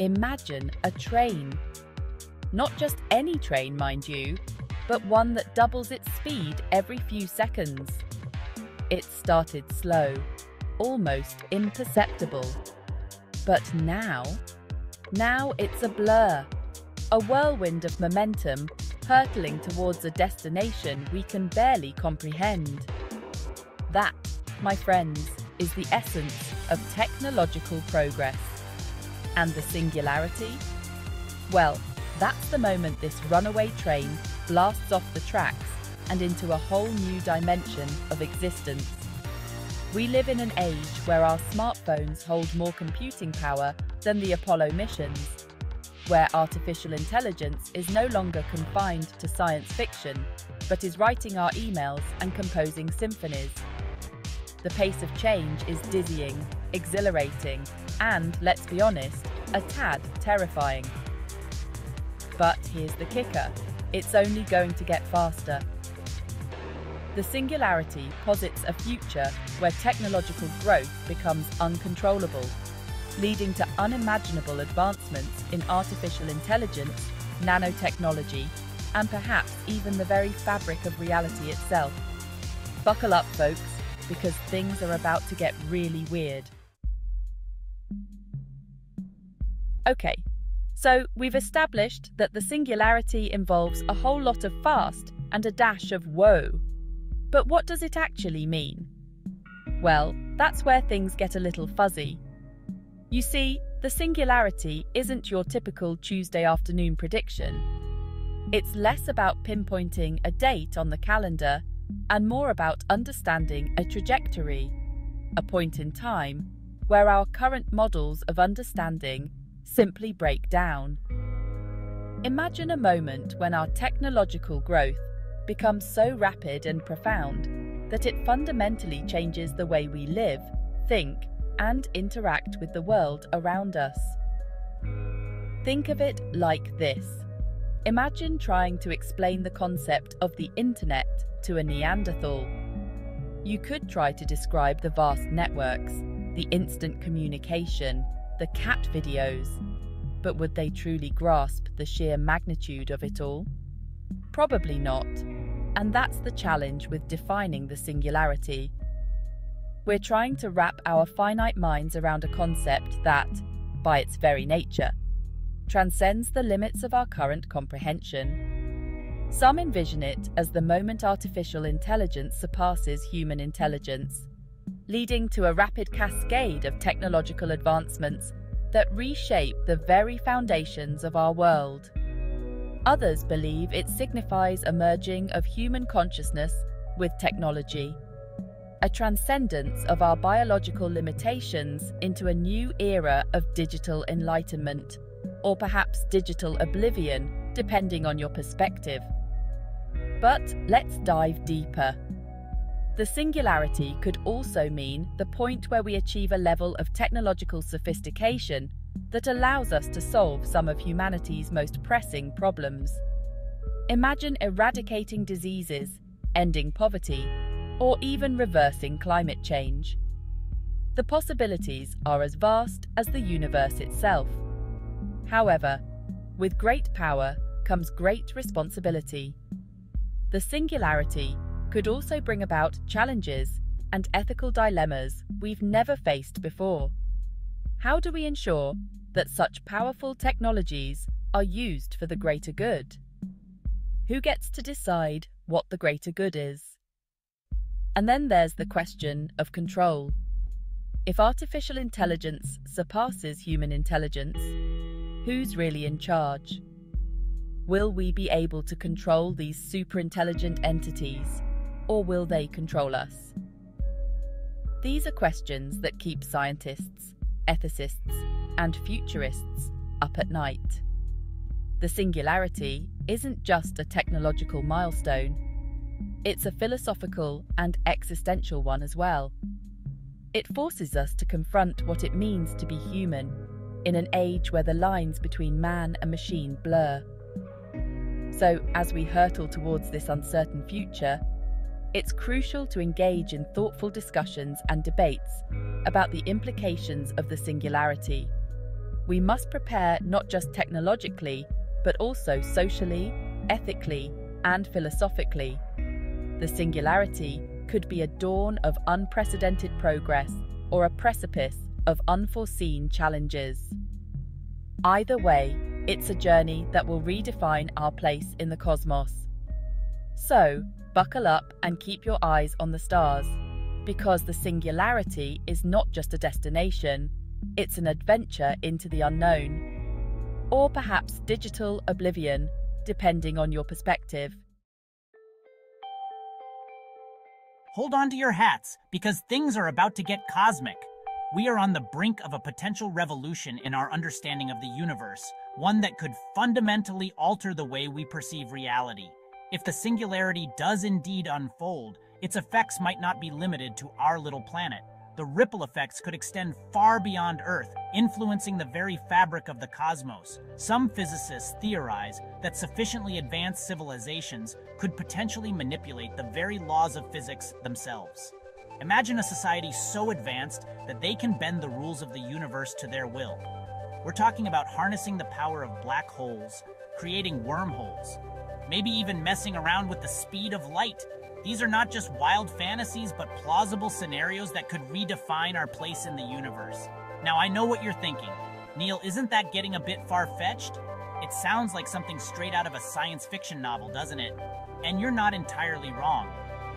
Imagine a train. Not just any train, mind you, but one that doubles its speed every few seconds. It started slow, almost imperceptible. But now, now it's a blur, a whirlwind of momentum hurtling towards a destination we can barely comprehend. That, my friends, is the essence of technological progress. And the singularity? Well, that's the moment this runaway train blasts off the tracks and into a whole new dimension of existence. We live in an age where our smartphones hold more computing power than the Apollo missions, where artificial intelligence is no longer confined to science fiction, but is writing our emails and composing symphonies. The pace of change is dizzying, exhilarating, and, let's be honest, a tad terrifying. But here's the kicker it's only going to get faster. The singularity posits a future where technological growth becomes uncontrollable, leading to unimaginable advancements in artificial intelligence, nanotechnology, and perhaps even the very fabric of reality itself. Buckle up, folks, because things are about to get really weird. Okay, so we've established that the singularity involves a whole lot of fast and a dash of whoa. But what does it actually mean? Well, that's where things get a little fuzzy. You see, the singularity isn't your typical Tuesday afternoon prediction. It's less about pinpointing a date on the calendar and more about understanding a trajectory, a point in time where our current models of understanding simply break down. Imagine a moment when our technological growth becomes so rapid and profound that it fundamentally changes the way we live, think, and interact with the world around us. Think of it like this Imagine trying to explain the concept of the internet to a Neanderthal. You could try to describe the vast networks, the instant communication, the cat videos, but would they truly grasp the sheer magnitude of it all? Probably not. And that's the challenge with defining the singularity. We're trying to wrap our finite minds around a concept that, by its very nature, transcends the limits of our current comprehension. Some envision it as the moment artificial intelligence surpasses human intelligence, leading to a rapid cascade of technological advancements that reshape the very foundations of our world. Others believe it signifies a merging of human consciousness with technology, a transcendence of our biological limitations into a new era of digital enlightenment, or perhaps digital oblivion, depending on your perspective. But let's dive deeper. The singularity could also mean the point where we achieve a level of technological sophistication that allows us to solve some of humanity's most pressing problems. Imagine eradicating diseases, ending poverty, or even reversing climate change. The possibilities are as vast as the universe itself. However, with great power comes great responsibility. The singularity could also bring about challenges and ethical dilemmas we've never faced before. How do we ensure that such powerful technologies are used for the greater good? Who gets to decide what the greater good is? And then there's the question of control. If artificial intelligence surpasses human intelligence, who's really in charge? Will we be able to control these superintelligent entities or will they control us? These are questions that keep scientists, ethicists, and futurists up at night. The singularity isn't just a technological milestone, it's a philosophical and existential one as well. It forces us to confront what it means to be human in an age where the lines between man and machine blur. So, as we hurtle towards this uncertain future, it's crucial to engage in thoughtful discussions and debates about the implications of the singularity. we must prepare not just technologically, but also socially, ethically, and philosophically. The singularity could be a dawn of unprecedented progress or a precipice of unforeseen challenges. Either way, it's a journey that will redefine our place in the cosmos. So, buckle up and keep your eyes on the stars, because the singularity is not just a destination, it's an adventure into the unknown. Or perhaps digital oblivion, depending on your perspective. Hold on to your hats, because things are about to get cosmic. We are on the brink of a potential revolution in our understanding of the universe, one that could fundamentally alter the way we perceive reality. If the singularity does indeed unfold, its effects might not be limited to our little planet. The ripple effects could extend far beyond Earth, influencing the very fabric of the cosmos. Some physicists theorize that sufficiently advanced civilizations could potentially manipulate the very laws of physics themselves. Imagine a society so advanced that they can bend the rules of the universe to their will. We're talking about harnessing the power of black holes, creating wormholes, maybe even messing around with the speed of light. These are not just wild fantasies, but plausible scenarios that could redefine our place in the universe. Now, I know what you're thinking. Neil, isn't that getting a bit far fetched? It sounds like something straight out of a science fiction novel, doesn't it? And you're not entirely wrong.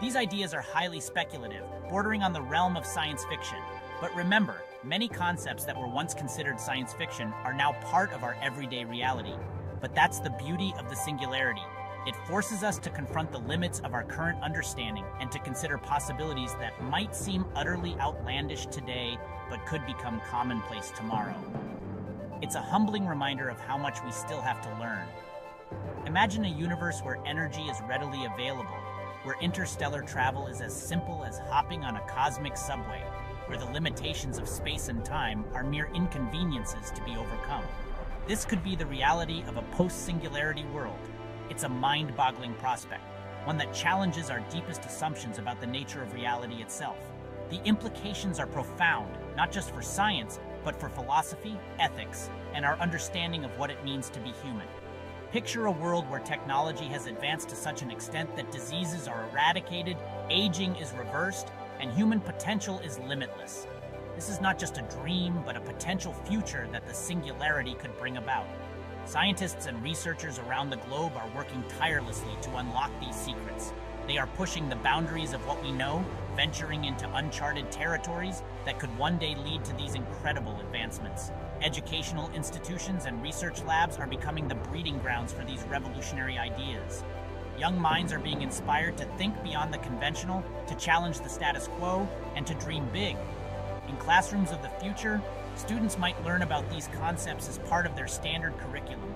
These ideas are highly speculative, bordering on the realm of science fiction. But remember, many concepts that were once considered science fiction are now part of our everyday reality. But that's the beauty of the singularity. It forces us to confront the limits of our current understanding and to consider possibilities that might seem utterly outlandish today, but could become commonplace tomorrow. It's a humbling reminder of how much we still have to learn. Imagine a universe where energy is readily available, where interstellar travel is as simple as hopping on a cosmic subway, where the limitations of space and time are mere inconveniences to be overcome. This could be the reality of a post singularity world. It's a mind boggling prospect, one that challenges our deepest assumptions about the nature of reality itself. The implications are profound, not just for science, but for philosophy, ethics, and our understanding of what it means to be human. Picture a world where technology has advanced to such an extent that diseases are eradicated, aging is reversed, and human potential is limitless. This is not just a dream, but a potential future that the singularity could bring about. Scientists and researchers around the globe are working tirelessly to unlock these secrets. They are pushing the boundaries of what we know, venturing into uncharted territories that could one day lead to these incredible advancements. Educational institutions and research labs are becoming the breeding grounds for these revolutionary ideas. Young minds are being inspired to think beyond the conventional, to challenge the status quo, and to dream big. In classrooms of the future, students might learn about these concepts as part of their standard curriculum.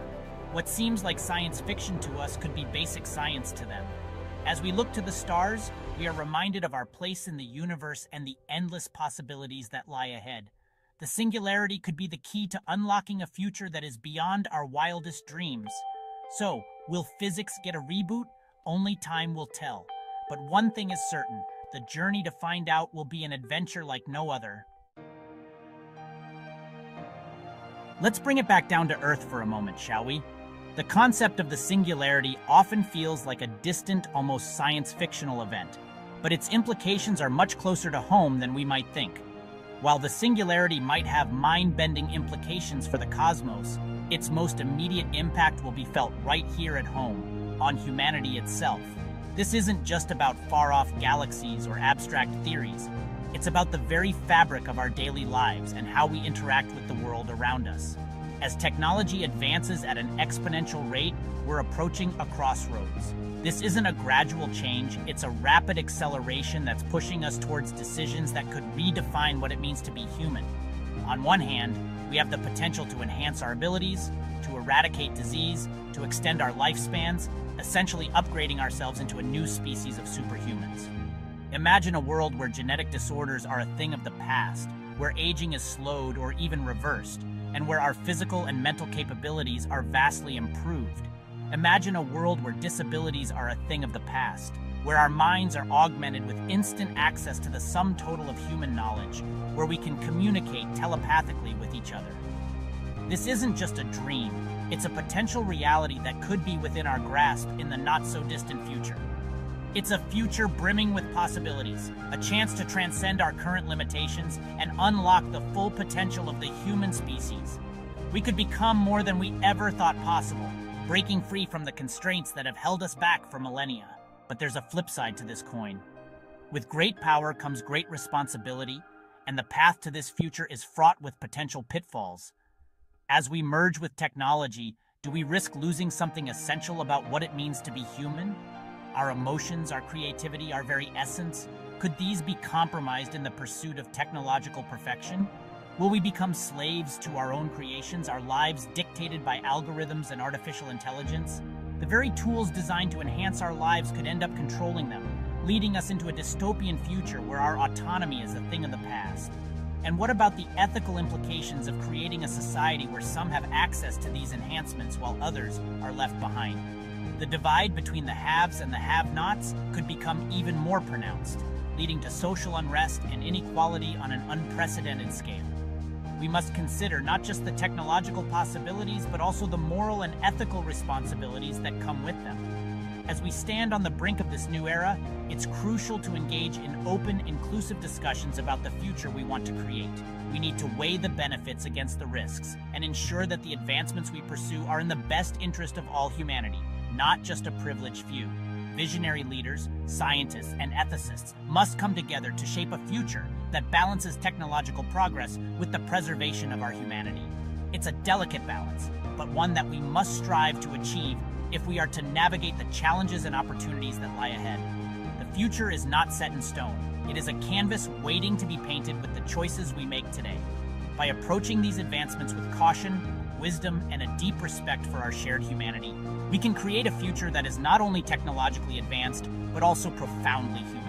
What seems like science fiction to us could be basic science to them. As we look to the stars, we are reminded of our place in the universe and the endless possibilities that lie ahead. The singularity could be the key to unlocking a future that is beyond our wildest dreams. So, will physics get a reboot? Only time will tell. But one thing is certain the journey to find out will be an adventure like no other. Let's bring it back down to Earth for a moment, shall we? The concept of the singularity often feels like a distant, almost science fictional event, but its implications are much closer to home than we might think. While the singularity might have mind bending implications for the cosmos, its most immediate impact will be felt right here at home, on humanity itself. This isn't just about far off galaxies or abstract theories, it's about the very fabric of our daily lives and how we interact with the world around us. As technology advances at an exponential rate, we're approaching a crossroads. This isn't a gradual change, it's a rapid acceleration that's pushing us towards decisions that could redefine what it means to be human. On one hand, we have the potential to enhance our abilities, to eradicate disease, to extend our lifespans, essentially upgrading ourselves into a new species of superhumans. Imagine a world where genetic disorders are a thing of the past, where aging is slowed or even reversed, and where our physical and mental capabilities are vastly improved. Imagine a world where disabilities are a thing of the past, where our minds are augmented with instant access to the sum total of human knowledge, where we can communicate telepathically with each other. This isn't just a dream, it's a potential reality that could be within our grasp in the not so distant future. It's a future brimming with possibilities, a chance to transcend our current limitations and unlock the full potential of the human species. We could become more than we ever thought possible, breaking free from the constraints that have held us back for millennia. But there's a flip side to this coin. With great power comes great responsibility, and the path to this future is fraught with potential pitfalls. As we merge with technology, do we risk losing something essential about what it means to be human? Our emotions, our creativity, our very essence? Could these be compromised in the pursuit of technological perfection? Will we become slaves to our own creations, our lives dictated by algorithms and artificial intelligence? The very tools designed to enhance our lives could end up controlling them, leading us into a dystopian future where our autonomy is a thing of the past. And what about the ethical implications of creating a society where some have access to these enhancements while others are left behind? The divide between the haves and the have nots could become even more pronounced, leading to social unrest and inequality on an unprecedented scale we must consider not just the technological possibilities, but also the moral and ethical responsibilities that come with them. As we stand on the brink of this new era, it's crucial to engage in open, inclusive discussions about the future we want to create. We need to weigh the benefits against the risks and ensure that the advancements we pursue are in the best interest of all humanity, not just a privileged few. Visionary leaders, scientists, and ethicists must come together to shape a future that balances technological progress with the preservation of our humanity. It's a delicate balance, but one that we must strive to achieve if we are to navigate the challenges and opportunities that lie ahead. The future is not set in stone. It is a canvas waiting to be painted with the choices we make today. By approaching these advancements with caution, wisdom, and a deep respect for our shared humanity, we can create a future that is not only technologically advanced, but also profoundly human.